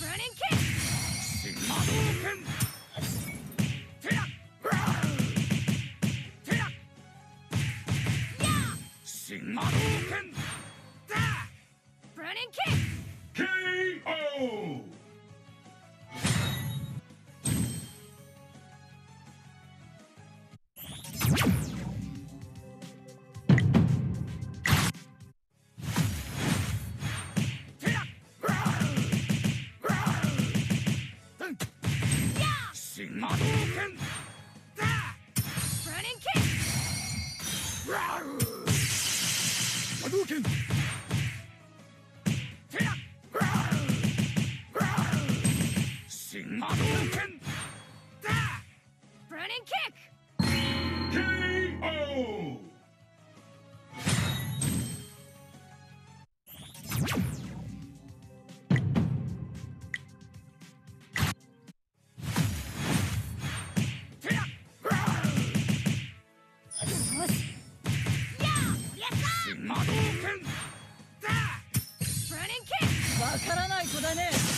Burning kick! Hadouken! からない子だね。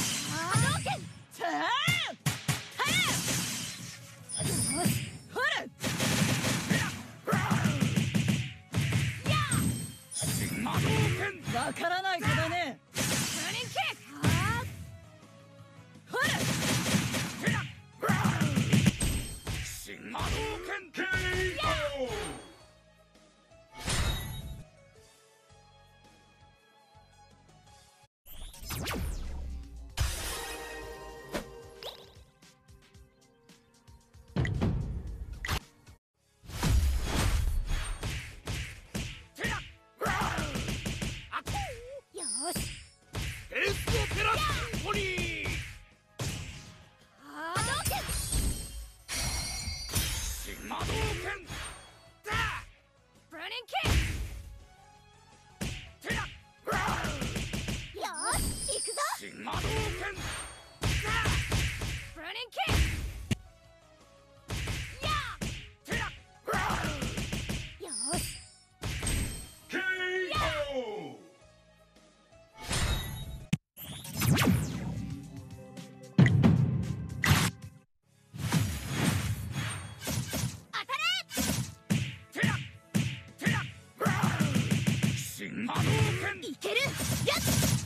波動拳いける。やっ。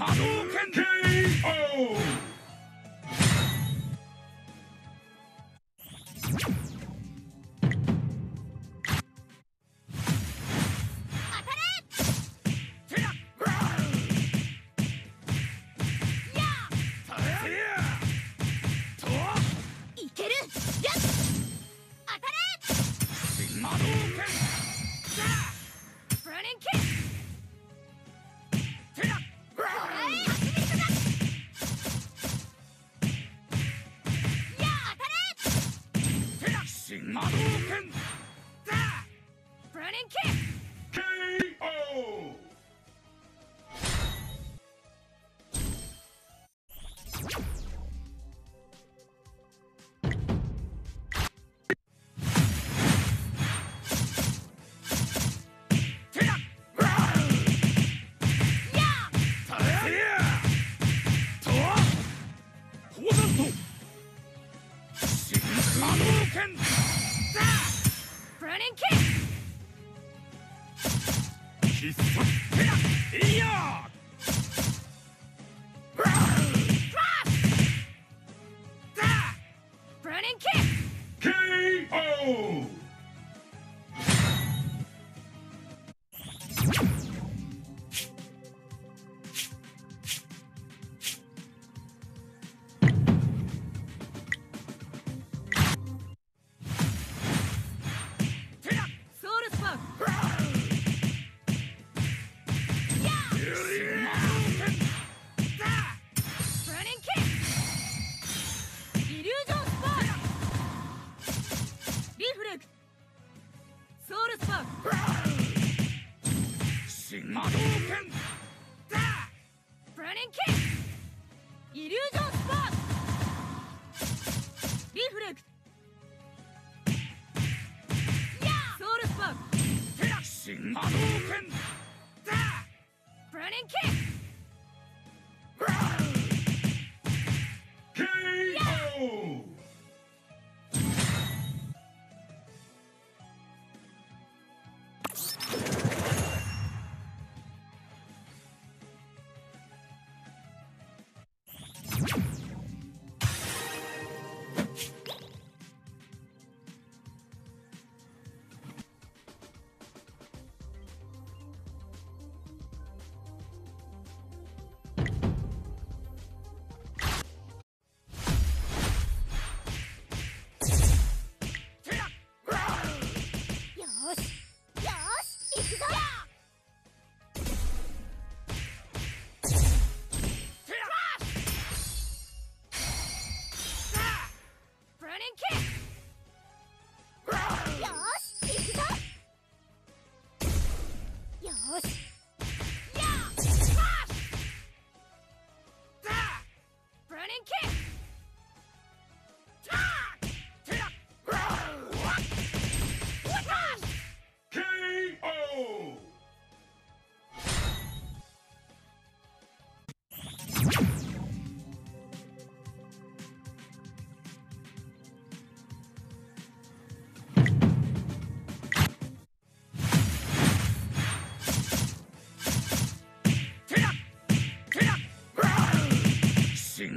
Hadouken KO!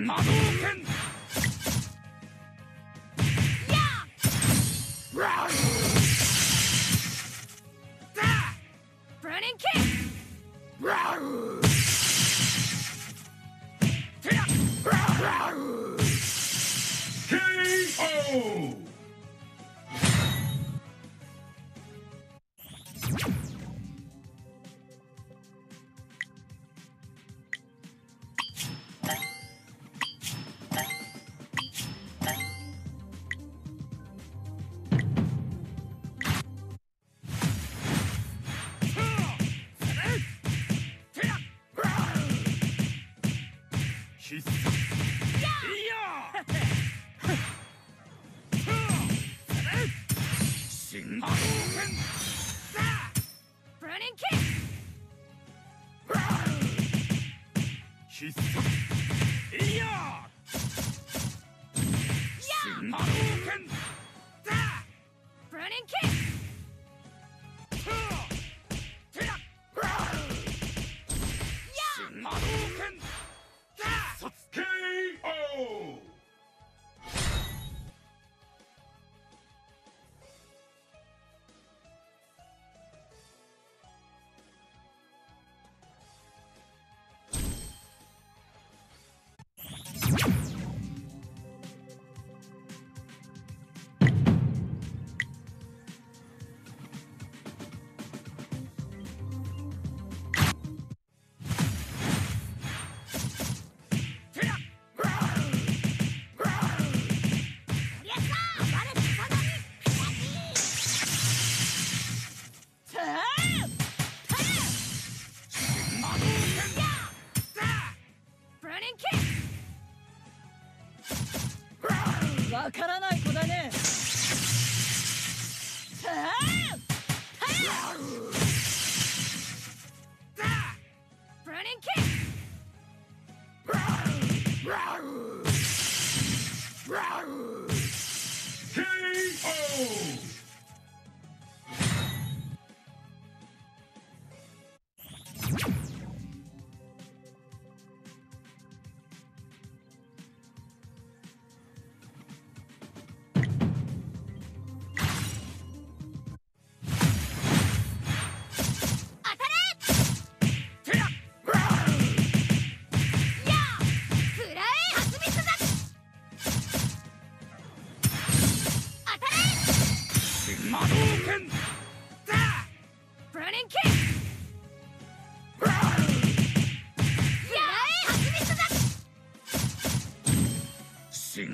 魔導剣必わからない子だね。はあ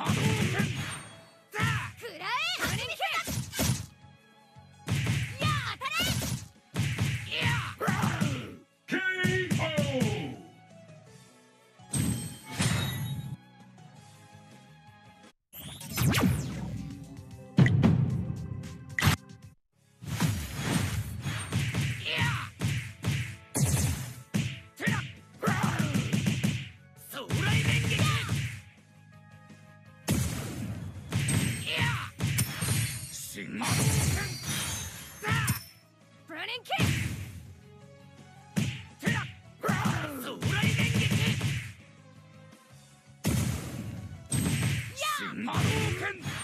あの動 Americans!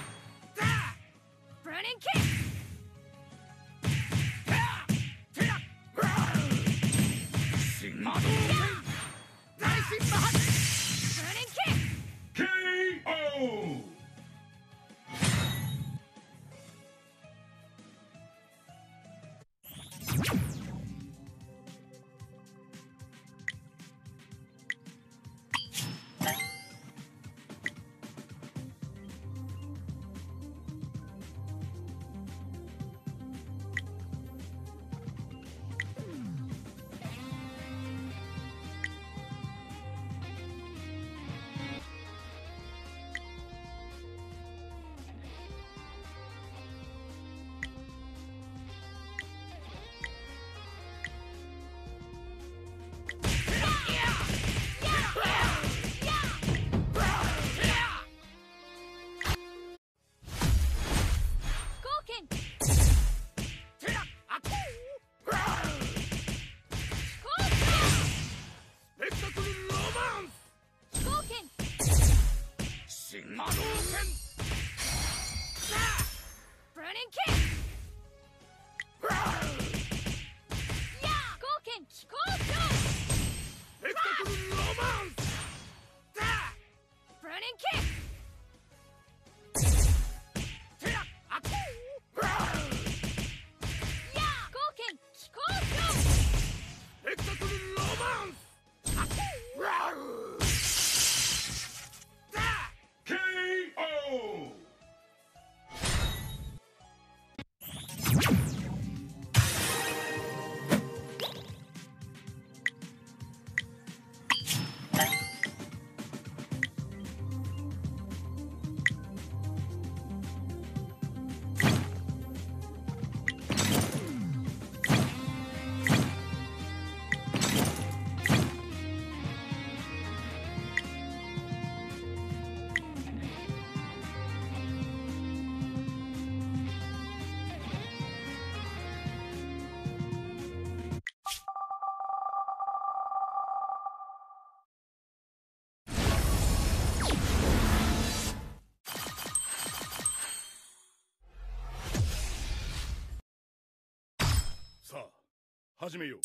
Manos! 始めよう。